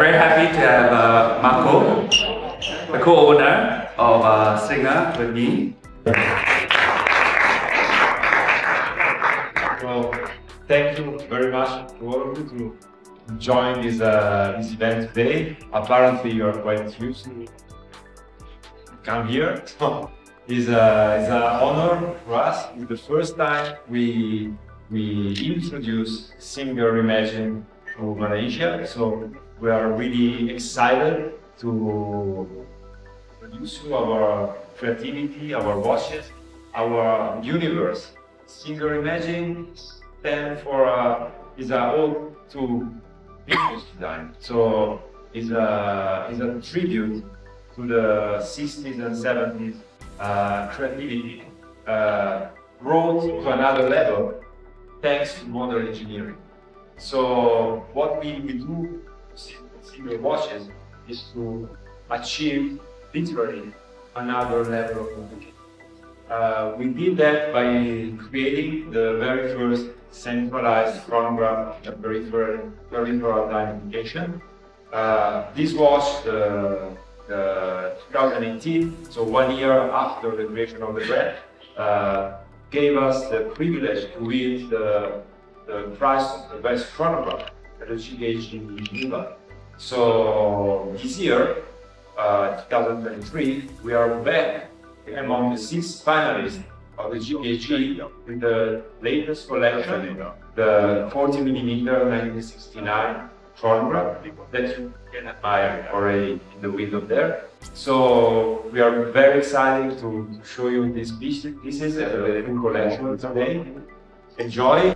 very happy to have uh, Marco, the co-owner of uh, Singer with me. So thank you very much to all of you to join this uh, this event today. Apparently you are quite used to come here. It's a it's an honor for us. It's the first time we we introduce Singer Imagine to Malaysia. So we are really excited to introduce you our creativity, our watches, our universe. Singer Imagine stand for uh, is a ode to vintage design. So it's a it's a tribute to the 60s and 70s uh, creativity uh, brought to another level thanks to modern engineering. So what we, we do Singer watches is to achieve literally another level of computing. Uh, we did that by creating the very first centralized chronograph peripheral, peripheral time indication. Uh, this was the, the 2018, so one year after the creation of the brand, uh, gave us the privilege to win the, the prize of the best chronograph at the GPHG in. So this year, uh, 2023, we are back among the six finalists of the GPHG with the latest collection, the 40 millimeter 1969 chronograph that you can admire already in the window there. So we are very excited to show you this piece. This is a collection today. Enjoy!